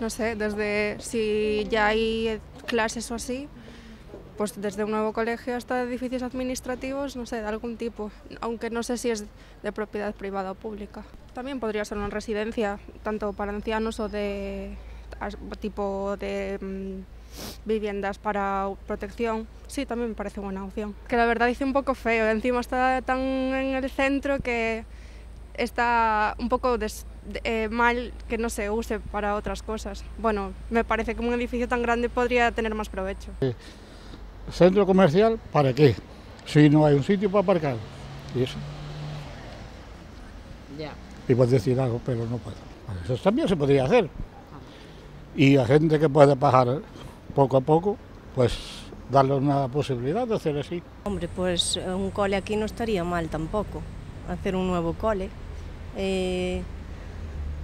no sé, desde si ya hay clases o así, pues desde un nuevo colegio hasta edificios administrativos, no sé, de algún tipo, aunque no sé si es de propiedad privada o pública. También podría ser una residencia, tanto para ancianos o de tipo de mm, viviendas para protección. Sí, también me parece buena opción. Que la verdad dice un poco feo, encima está tan en el centro que está un poco des, eh, mal que no se use para otras cosas. Bueno, me parece que un edificio tan grande podría tener más provecho. Centro comercial, ¿para qué? Si no hay un sitio para aparcar. Y eso. Ya. Y puedes decir algo, pero no puedo. Eso también se podría hacer. Y a gente que puede pagar poco a poco, pues darle una posibilidad de hacer así. Hombre, pues un cole aquí no estaría mal tampoco, hacer un nuevo cole. Eh,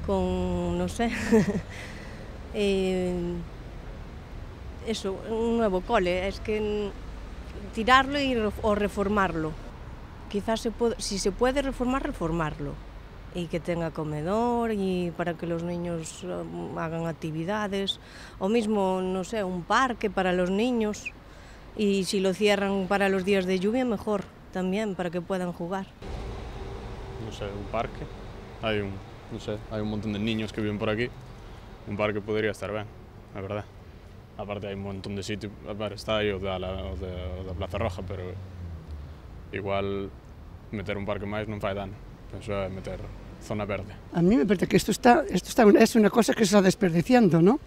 con, no sé, eh, eso, un nuevo cole, es que tirarlo o reformarlo. Quizás si se puede reformar, reformarlo. Y que tenga comedor y para que los niños um, hagan actividades. O mismo, no sé, un parque para los niños. Y si lo cierran para los días de lluvia, mejor también, para que puedan jugar. No sé, un parque. Hay un, no sé, hay un montón de niños que viven por aquí. Un parque podría estar bien, la verdad. Aparte hai un montón de sitio, a ver, está aí o da, o de, o da Plaza Roja, pero igual meter un parque máis non fai dano. Penso é meter zona verde. A mí me parece que esto está, esto está es una cosa que se está desperdiciando, ¿no?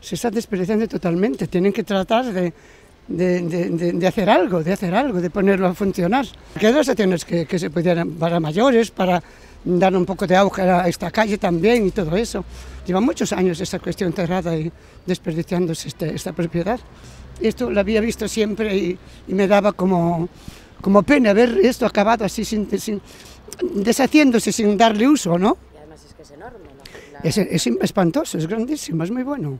Se está desperdiciando totalmente. Tienen que tratar de, de, de, de, hacer algo, de hacer algo, de ponerlo a funcionar. Que hay dos acciones que, que se pudieran para mayores, para dar un poco de auge a esta calle también y todo eso. Lleva muchos años esa cuestión cerrada y desperdiciándose este, esta propiedad. Esto lo había visto siempre y, y, me daba como, como pena ver esto acabado así, sin, sin, deshaciéndose sin darle uso, ¿no? Y además es que es enorme. La... Es, es, espantoso, es grandísimo, es muy bueno.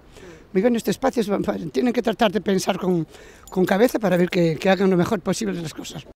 Muy bueno, este espacio tienen que tratar de pensar con, con cabeza para ver que, que hagan lo mejor posible las cosas.